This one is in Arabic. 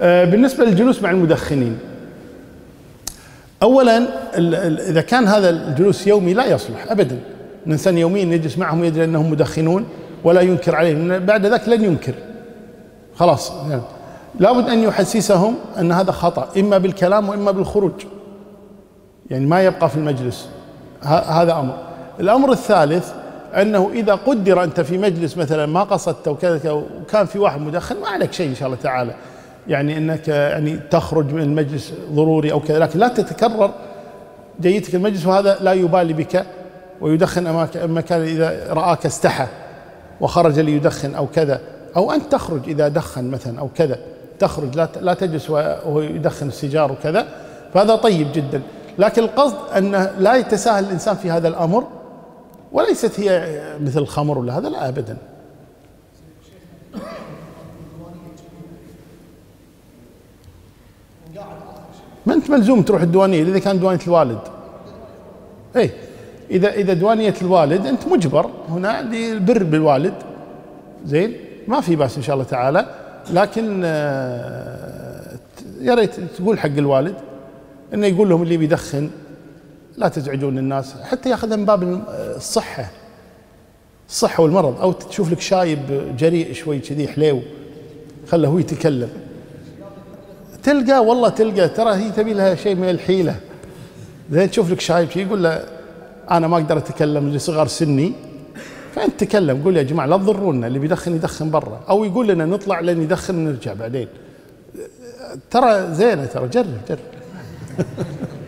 آه، بالنسبة للجلوس مع المدخنين. أولا إذا كان هذا الجلوس يومي لا يصلح أبدا. الإنسان يوميا يجلس معهم يدري أنهم مدخنون ولا ينكر عليهم. بعد ذلك لن ينكر. خلاص يعني لابد أن يحسسهم أن هذا خطأ إما بالكلام وإما بالخروج. يعني ما يبقى في المجلس. هذا أمر. الأمر الثالث أنه إذا قدر أنت في مجلس مثلا ما قصدت وكذا كذا وكان في واحد مدخن ما عليك شيء إن شاء الله تعالى. يعني أنك يعني تخرج من المجلس ضروري أو كذا لكن لا تتكرر جيتك المجلس وهذا لا يبالي بك ويدخن مكان إذا رآك استحى وخرج ليدخن أو كذا. أو أنت تخرج إذا دخن مثلا أو كذا. تخرج لا لا تجلس وهو يدخن السيجار وكذا. فهذا طيب جدا. لكن القصد أنه لا يتساهل الإنسان في هذا الأمر وليست هي مثل الخمر ولا هذا لا أبدا. ما أنت ملزوم تروح الديوانية إذا كان ديوانية الوالد. اي إذا إذا ديوانية الوالد أنت مجبر هنا للبر بالوالد. زين؟ ما في بأس إن شاء الله تعالى. لكن آه، يا ريت تقول حق الوالد إنه يقول لهم اللي بيدخن لا تزعجون الناس. حتى يأخذها من باب الصحة. الصحة والمرض. أو تشوف لك شايب جريء شوي كذي حليو. خله هو يتكلم. تلقى والله تلقى. ترى هي تبي لها شيء من الحيلة. زين تشوف لك شايب شيء يقول له أنا ما أقدر أتكلم لصغر سني. فأنت تكلم قول يا جماعة لا تضرونا اللي بيدخن يدخن برا. أو يقول لنا نطلع لين يدخن ونرجع بعدين. ترى زينة ترى جرب جرب.